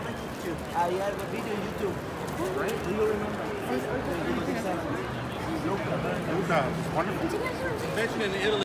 YouTube. I he a video on YouTube. Right? Do you remember? Luca. Luca. Wonderful. Mentioned in Italy.